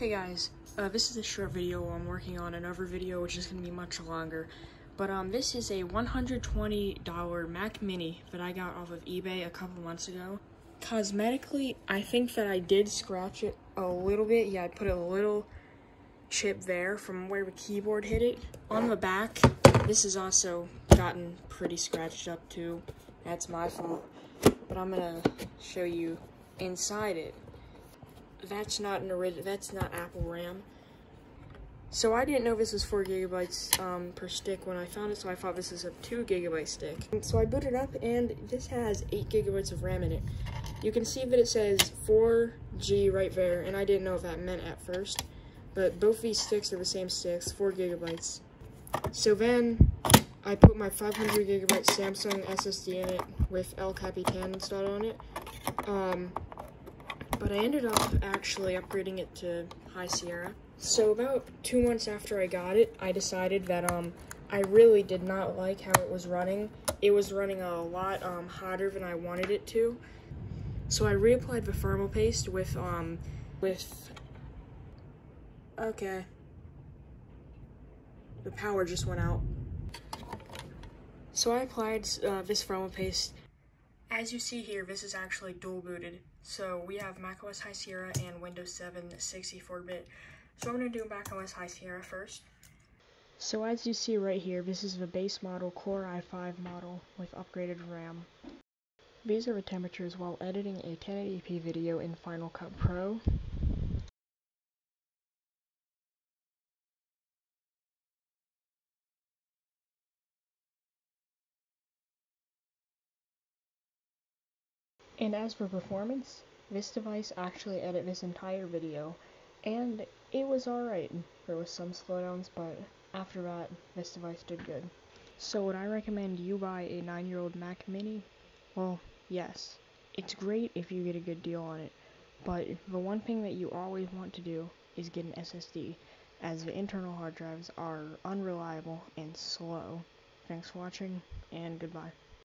Hey guys, uh, this is a short video. I'm working on another video which is going to be much longer. But um, this is a $120 Mac Mini that I got off of eBay a couple months ago. Cosmetically, I think that I did scratch it a little bit. Yeah, I put a little chip there from where the keyboard hit it. On the back, this has also gotten pretty scratched up too. That's my fault. But I'm gonna show you inside it. That's not an original, that's not Apple RAM. So I didn't know this was 4 gigabytes um, per stick when I found it, so I thought this was a 2 gigabyte stick. So I booted up, and this has 8 gigabytes of RAM in it. You can see that it says 4G right there, and I didn't know what that meant at first. But both these sticks are the same sticks, 4 gigabytes. So then, I put my 500 gigabyte Samsung SSD in it with El Capitan installed on it. Um, but I ended up actually upgrading it to High Sierra. So about two months after I got it, I decided that um I really did not like how it was running. It was running a lot um, hotter than I wanted it to. So I reapplied the thermal paste with um with okay. The power just went out. So I applied uh, this thermal paste. As you see here, this is actually dual booted. So we have macOS High Sierra and Windows 7 64-bit. So I'm going to do macOS High Sierra first. So as you see right here, this is the base model Core i5 model with upgraded RAM. These are the temperatures while editing a 1080p video in Final Cut Pro. And as for performance, this device actually edited this entire video, and it was alright. There was some slowdowns, but after that, this device did good. So would I recommend you buy a 9-year-old Mac Mini? Well, yes. It's great if you get a good deal on it, but the one thing that you always want to do is get an SSD, as the internal hard drives are unreliable and slow. Thanks for watching, and goodbye.